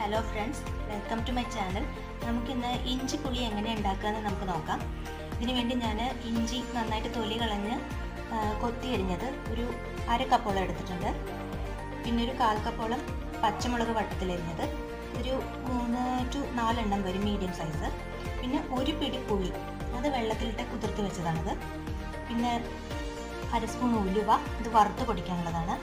Hello friends welcome to my channel നമുക്കിന്ന് ഇഞ്ചി പുളി എങ്ങനെ ഉണ്ടാക്കുകയെന്ന് നമുക്ക് നോക്കാം. ഇതിനു വേണ്ടി ഞാൻ ഇഞ്ചി നന്നായിട്ട് തൊലി കളഞ്ഞ് കൊത്തി അരിഞ്ഞത് ഒരു അര കപ്പോളം എടുത്തിട്ടുണ്ട്. പിന്നെ ഒരു കാൽ കപ്പോളം പച്ചമുളക് വട്ടത്തിലരിഞ്ഞത് ഒരു മൂന്ന് ടു നാലെണ്ണം വരും മീഡിയം സൈസ് പിന്നെ ഒരു പിടി പുളി അത് വെള്ളത്തിലിട്ട് കുതിർത്ത് വെച്ചതാണത്. പിന്നെ അര സ്പൂൺ ഉലുവ ഇത് വറുത്ത് പൊടിക്കാനുള്ളതാണ്.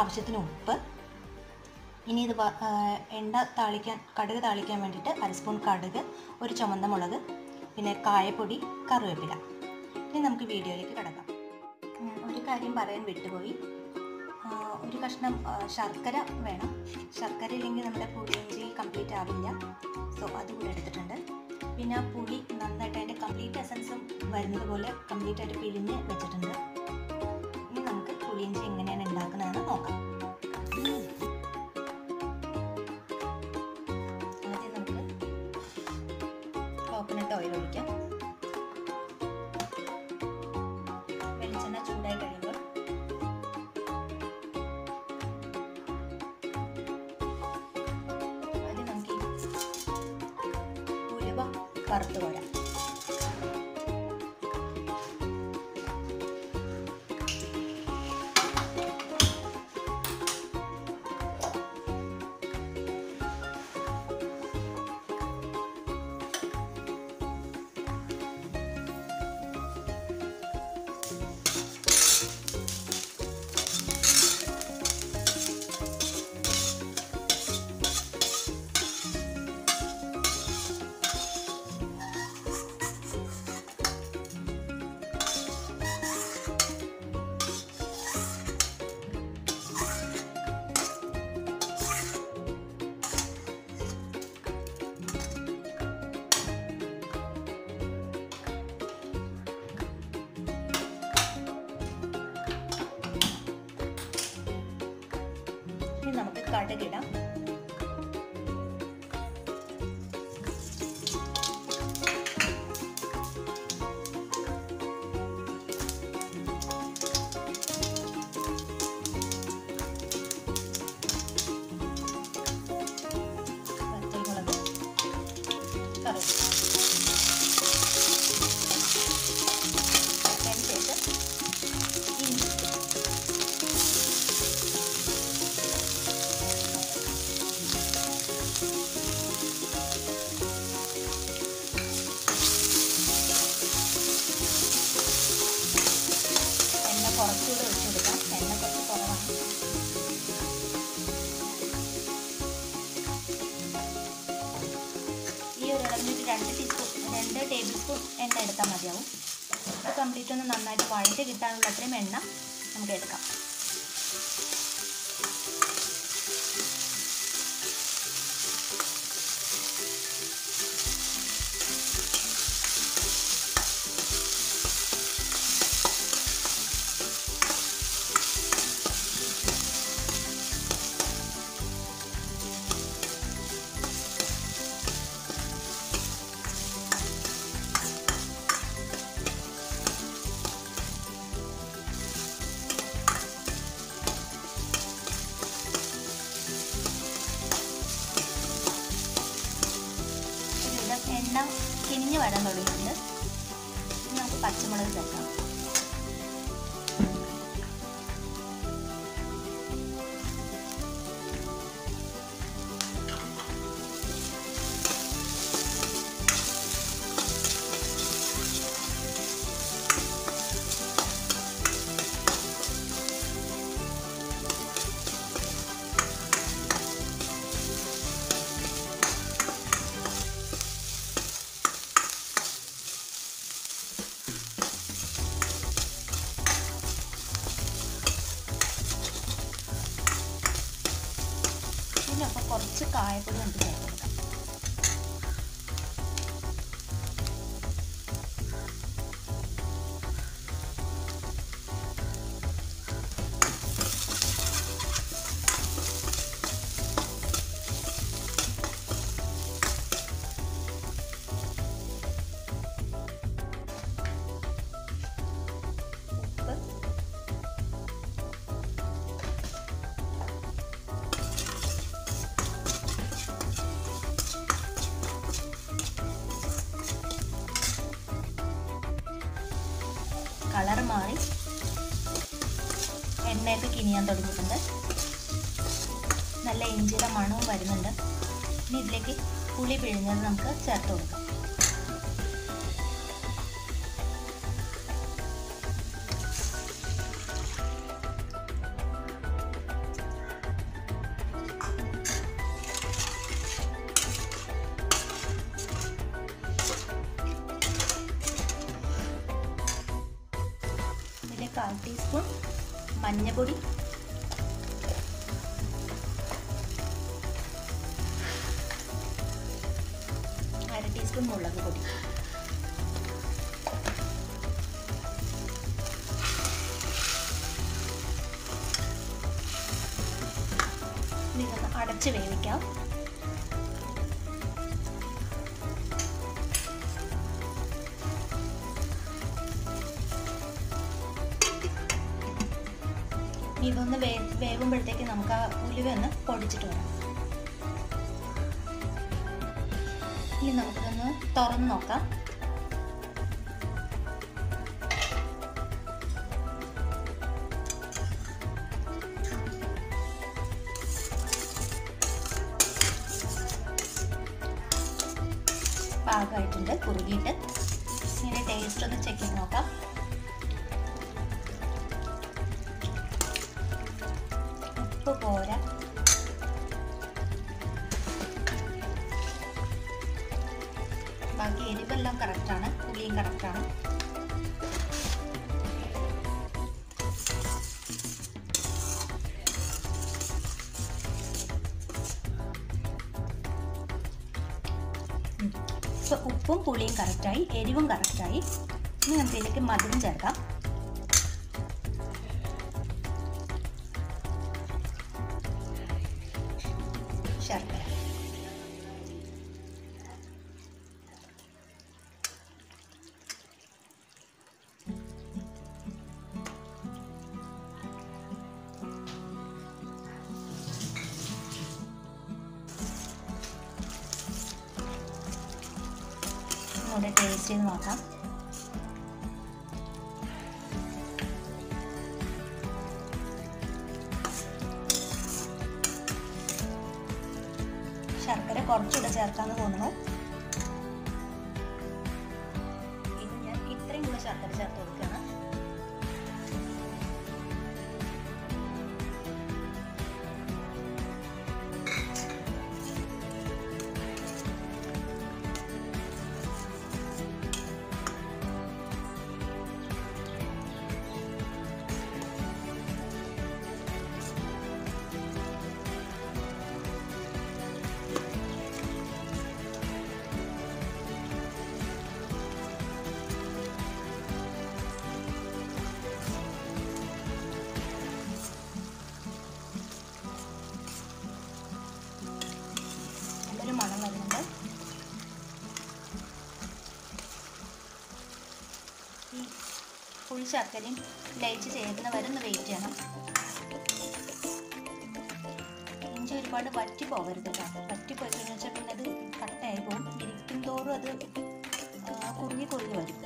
ആവശ്യത്തിന് ഉപ്പ് ഇനി ഇത് എണ്ണ താളിക്കാൻ കടുക് താളിക്കാൻ വേണ്ടിയിട്ട് അര സ്പൂൺ കടുക് ഒരു ചുമന്ന മുളക് പിന്നെ കായപ്പൊടി കറിവേപ്പില. ഇനി നമുക്ക് വീഡിയോയിലേക്ക് കിടക്കാം. ഒരു കാര്യം പറയാൻ വിട്ടുപോയി. ഒരു കഷ്ണം ശർക്കര വേണം. ശർക്കര ഇല്ലെങ്കിൽ നമ്മുടെ പുളിയിഞ്ചി കംപ്ലീറ്റ് ആവില്ല. സോ അതുകൂടെ എടുത്തിട്ടുണ്ട്. പിന്നെ പുളി നന്നായിട്ട് അതിന്റെ കംപ്ലീറ്റ് എസൻസും വരുന്നത് പോലെ കംപ്ലീറ്റ് ആയിട്ട് പിഴിഞ്ഞ് വെച്ചിട്ടുണ്ട്. ഇനി നമുക്ക് പുളിയിഞ്ചി എങ്ങനെയാണ് ഉണ്ടാക്കുന്നതെന്ന് നോക്കാം. ഉലുവ ഇനി നമുക്ക് കടുകിടാം കംപ്ലീറ്റ് ഒന്ന് നന്നായിട്ട് വഴറ്റി കിട്ടാനുള്ള അത്രയും എണ്ണ നമുക്ക് എടുക്കാം എണ്ണ കിനിഞ്ഞ് വരാൻ തുടങ്ങിയിട്ടുണ്ട്. ഇനി നമുക്ക് പച്ചമുളക് ചേർക്കാം. ഇതിനൊപ്പം കുറച്ച് കായപ്പൊടി നമുക്ക് ചേർത്ത് മാറി. എണ്ണയൊക്കെ കിനിയാൻ തുടങ്ങിയിട്ടുണ്ട്. നല്ല ഇഞ്ചിയുടെ മണവും വരുന്നുണ്ട്. ഇനി ഇതിലേക്ക് പുളി പിഴിഞ്ഞത് നമുക്ക് ചേർത്ത് കൊടുക്കാം. മഞ്ഞൾപ്പൊടി അര ടീസ്പൂൺ മുളക് പൊടി. അടച്ച് വേവിക്കാം. ഇതൊന്ന് വേ വേവുമ്പോഴത്തേക്ക് നമുക്ക് ആ ഉലുവ ഒന്ന് പൊടിച്ചിട്ട് വേണം ഇനി നമുക്കിതൊന്ന് തുറന്ന് നോക്കാം. പാകമായിട്ടുണ്ട് കുറുകിയിട്ട്. ഇങ്ങനെ ടേസ്റ്റ് ഒന്ന് ചെക്ക് ചെയ്ത് നോക്കാം. എരിവെല്ലാം കറക്റ്റാണ് പുളിയും കറക്റ്റാണ് ഉപ്പും പുളിയും കറക്റ്റായി എരിവും കറക്റ്റായി ഇനി നമുക്ക് ഇതിലേക്ക് മധുരം ചേർക്കാം. ഒന്നുകൂടെ ടേസ്റ്റ് ചെയ്ത് നോക്കാം. ശർക്കര കുറച്ചുകൂടെ ചേർക്കാമെന്ന് തോന്നുന്നു. ശർക്കരയും ലയിച്ച് ചേരുന്ന വരെ വെയിറ്റ് ചെയ്യണം. ഇഞ്ചി ഒരുപാട് വറ്റി പോകരുത് കേട്ടോ വറ്റി പോയി കഴിഞ്ഞാൽ വെച്ചാൽ പിന്നെ അത് കട്ടായി പോകും ഇരിക്കും തോറും അത് കുറുകി കുറുകി വരും.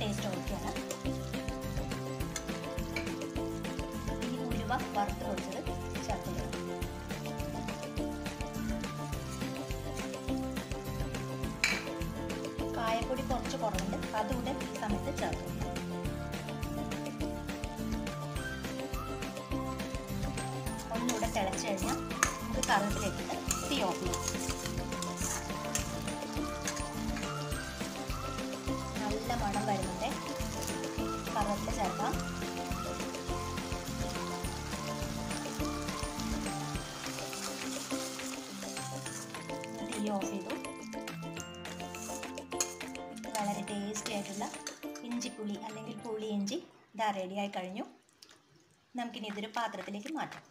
ടേസ്റ്റ് ഓക്കെയാണ് ഈ ഉലുവ വറുത്ത് പൊടിച്ചത് കായപ്പൊടി കുറച്ച് കുറവുണ്ട്. അതുകൂടെ ഈ സമയത്ത് കൊടുക്കണം. ഒന്നുകൂടെ തിളച്ച് കഴിഞ്ഞാൽ നമുക്ക് കറിവേപ്പിലിട്ടിട്ട് തീ ഓഫ് നല്ല മണം വരുന്നുണ്ട്. കറിവേപ്പില ചേർക്കാം. തീ ഓഫ് ചെയ്തു. ഇതാ റെഡിയായി കഴിഞ്ഞു. നമുക്കിനി ഇതൊരു പാത്രത്തിലേക്ക് മാറ്റാം.